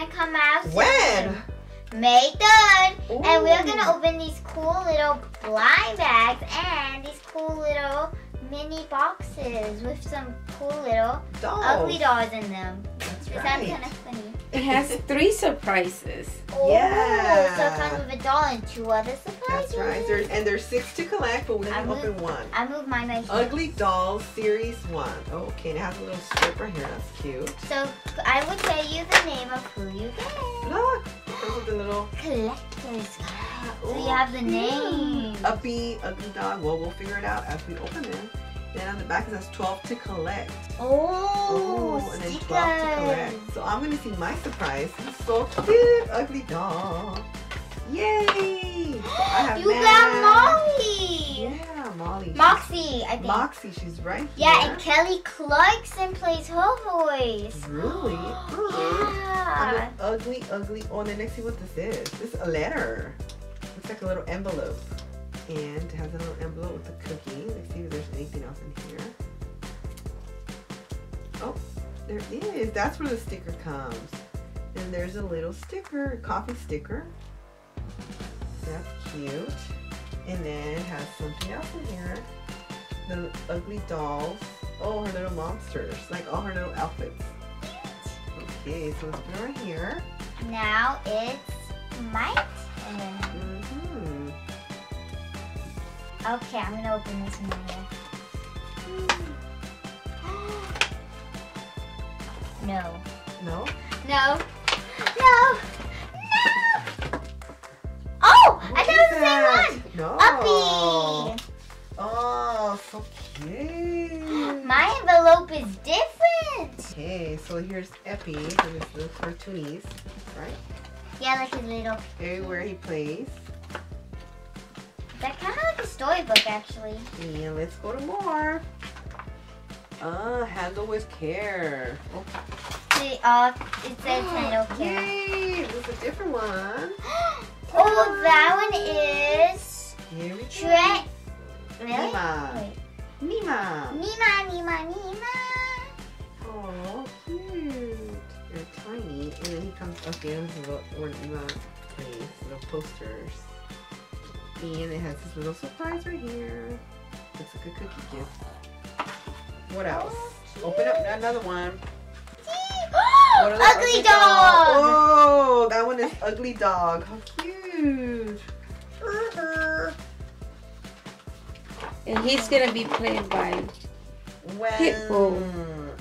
gonna come out soon. When? May 3rd. And we're gonna open these cool little blind bags and these cool little mini boxes with some cool little Dolls. ugly dolls in them. That's It sounds kind of funny. It has three surprises. Oh, so it comes with a doll and two other surprises. That's right. There's, and there's six to collect, but we're I gonna open one. I moved mine right here. Ugly Doll Series 1. Okay, and it has a little strip right here. That's cute. So I will tell you the name of who you get. Look! It comes with little Collector's card. So oh, you have the cute. name. uppy, ugly dog. Well, we'll figure it out as we open them. Then on the back it says 12 to collect. Oh, and then stickers. 12 to collect. So I'm gonna see my surprise. It's so cute, ugly dog. Yay! So I have You Max. got Molly. Yeah, Molly. Moxy, I think. Moxy, she's right here. Yeah, and Kelly Clarkson plays her voice. Really? Yeah. An ugly, ugly. Oh, and then let's see what this is. This is a letter. Looks like a little envelope. And it has a little envelope with a cookie. Let's see if there's anything else in here. Oh, there is. That's where the sticker comes. And there's a little sticker, a coffee sticker. That's cute. And then it has something else in here. The ugly dolls. Oh, her little monsters. Like all her little outfits. Okay, so let's put it right here. Now it's my turn. Okay, I'm gonna open this one here. No. No? No. No. No. Oh! I What thought it was the same one. No. Uppy. Oh, so cute. My envelope is different. Okay, so here's Epi with his little cartoonies, right? Yeah, like his little. Everywhere he plays. That kind of like a storybook, actually. Yeah, let's go to more. Ah, handle with care. Oh, See, uh, it says Hello Care. Yay! This is a different one. Oh, that one is Here we go. Tre. Really? Nima. Wait. Nima. Nima, Nima, Nima. Oh, cute. They're tiny. And then he comes up in his little little posters. And it has this little surprise right here. Looks like a cookie gift. What else? Open up another one. The Ugly dog. Oh, that one is ugly dog. How cute. And he's gonna be played by Well, Pitbull.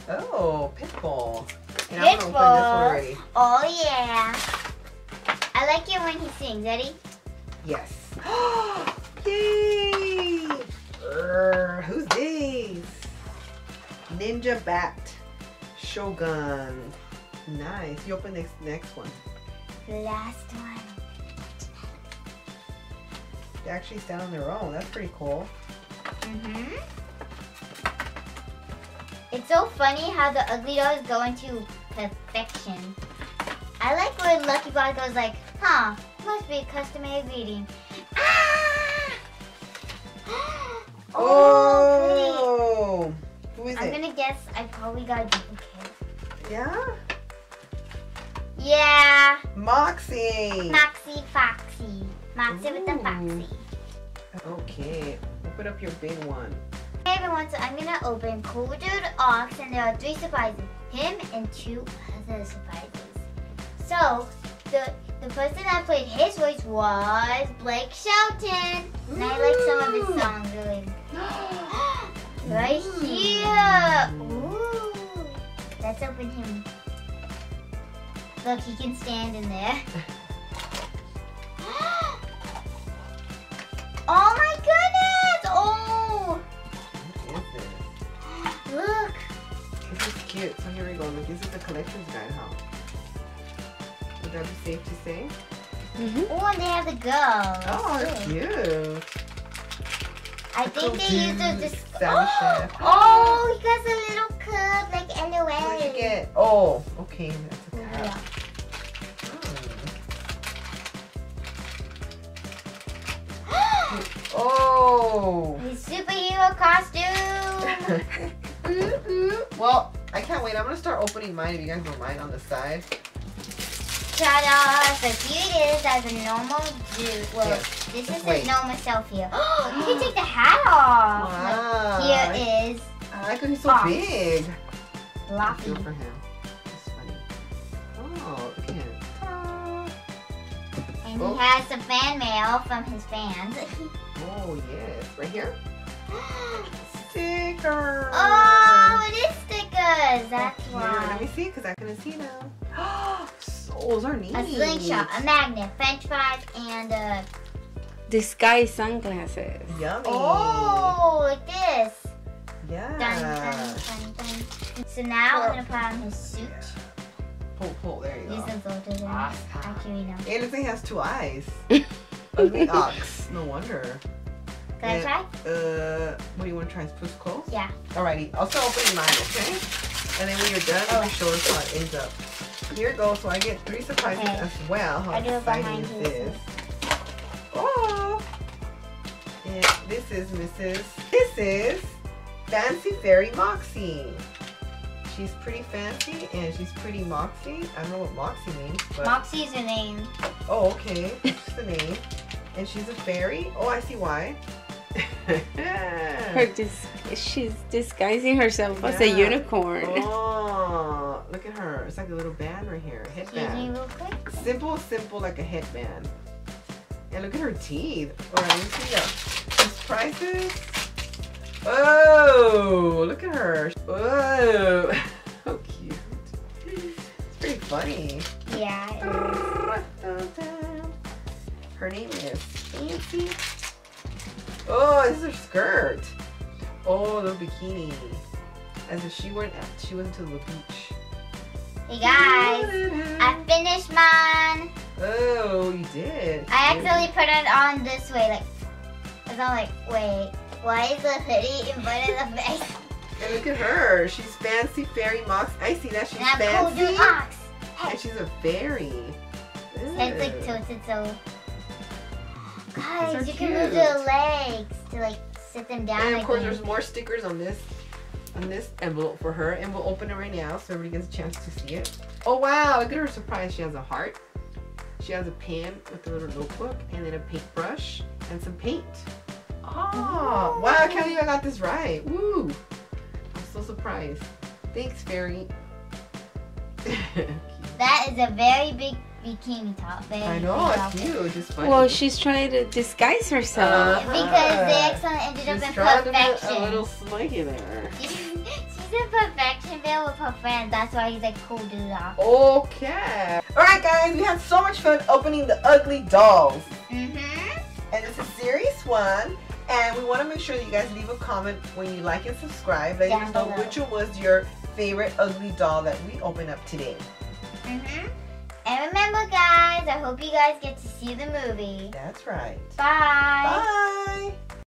Oh, Pitbull. And I'm gonna open this one Pitbull. already. Oh yeah. I like it when he sings. Ready? Yes. Yay! Urgh, who's these? Ninja Bat Shogun. Nice. You open this next one. The last one. They actually stand on their own. That's pretty cool. Mm-hmm. It's so funny how the ugly dolls go into perfection. I like when Lucky Bat goes like, huh, must be a custom-made greeting. Oh, Oh! Who is. I'm it? gonna guess I probably got a duplicate. Yeah? Yeah, Moxy! Moxy Foxy. Moxy with the Ooh. Foxy. Okay, open up your big one. Hey everyone, so I'm gonna open Cool Dude Ox and there are three surprises. Him and two other surprises. So, the the person that played his voice was Blake Shelton. And I like some of his songs really. right here. Ooh. Let's open him. Look, he can stand in there. oh my goodness! Oh! What is this? Look. This is cute. So here we go. Look, this is the collector's guide, huh? Would that be safe to say? Mm -hmm. Oh, and they have the girls. Oh, too. cute. I think they use those. Dis- Sound chef. oh, he got a little cup like LOL. What did you get? Oh, okay. That's a Yeah. cup. Hmm. Oh. His superhero costume. well, I can't wait. I'm gonna start opening mine if you guys don't mind on the side. Cut off a few days as a normal dude. Well, Yeah, this is wait. his normal self here. you can take the hat off. Wow. Here is I like when he's so big. Floppy. Feel for him. That's funny. Oh, look at him. And Oh. he has some fan mail from his fans. Oh, yes. Right here. Sticker. oh, it is stickers. That's Here, let me see, because I couldn't see now. Souls are neat. A slingshot, a magnet, french fries, and a... Disguise sunglasses. Yummy. Oh, like this. Yeah. Dun, dun, dun, dun. So now I'm going to put on his suit. Pull, pull. There you Use go. some filters in it. Actually, no. And this thing has two eyes. Ugly ox. No wonder. Can I Yeah. try? Uh, what do you want to try? Push close? Yeah. Alrighty, I'll start opening mine, okay? And then when you're done, you Oh. can show us how it ends up. Here it goes. So I get three surprises Okay. as well. How I do it exciting behind is you, this? Oh! And this is Mrs. This is Fancy Fairy Moxy. She's pretty fancy and she's pretty Moxie. I don't know what Moxie means, but Moxy's her name. oh, okay, that's the name. And she's a fairy. Oh, I see why. Her dis- she's disguising herself as a unicorn. Oh, look at her. It's like a little band right here. Headband. real quick. Simple, simple like a headband. And look at her teeth. Alright, let me see the prices. Oh, look at her. Oh, How cute. It's pretty funny. Yeah. Her name is Fancy. Oh, this is her skirt. Oh, the bikini. As if she went she went to the beach. Hey guys, I finished mine. Oh, you did. I accidentally put it on this way, like, it's not like, wait, why is the hoodie in front of the face? And look at her. She's fancy fairy mox. I see that she's And I'm fancy. as ox. Hey, And she's a fairy. head's like tilted so. Guys, you can move cute. the legs to like sit them down. And of course, again. there's more stickers on this on this envelope for her, and we'll open it right now so everybody gets a chance to see it. Oh wow! Look at her surprise. She has a heart. She has a pen with a little notebook, and then a paintbrush and some paint. Oh Ooh. wow! I can't believe I got this right. Woo! I'm so surprised. Thanks, fairy. That is a very big bikini top. Very I know, it's outfit. huge. It's funny. Well, she's trying to disguise herself. Uh, Because they accidentally ended She's up in trying to be perfection. a little smuggy there. In perfection bill with her friends. That's why he's like cool dude. Okay. Alright guys, we had so much fun opening the ugly dolls. Mm-hmm. And it's a serious one. And we want to make sure that you guys leave a comment when you like and subscribe. Down us know which one was your favorite ugly doll that we opened up today. Mm-hmm. And remember, guys, I hope you guys get to see the movie. That's right. Bye. Bye.